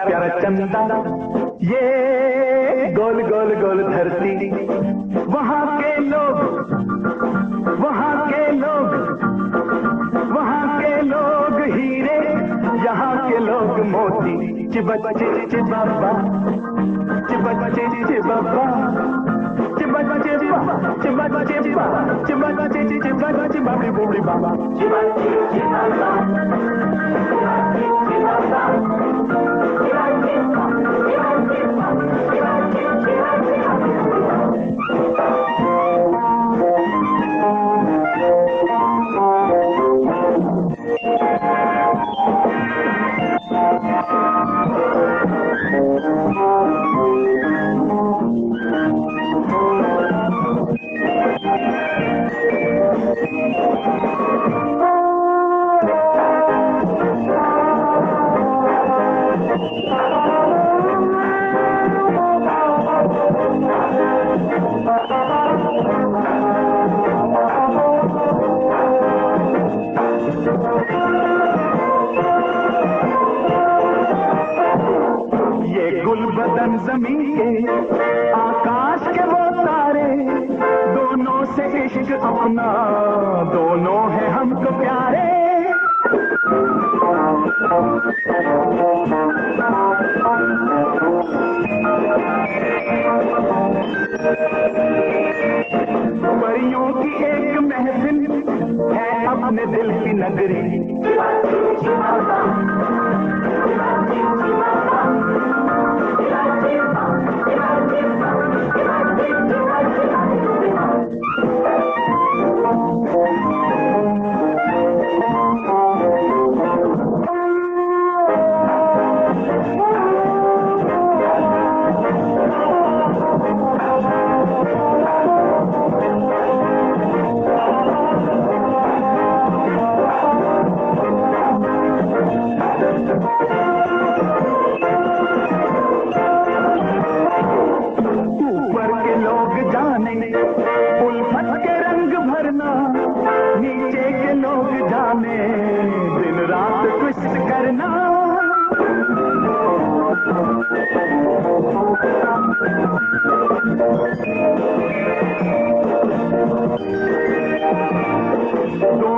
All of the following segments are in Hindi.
चंदा ये गोल गोल गोल धरती वहाँ के लोग वहाँ के लोग वहाँ के लोग हीरे यहाँ के लोग मोती चिबक चिबाबा चिबक चिबाबा चिबक चिबा चिबक चिबा चिबक चिबक चिबाबी बूढ़ी बाबा चिबक बदन ज़मीन के आकाश के वो तारे, दोनों से इश्क अपना, दोनों है हमको प्यारे। परियों की एक महफिल है अपने दिल की नगरी।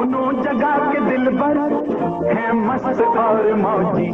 दोनों जगह के दिल पर है मस्त और मौजी।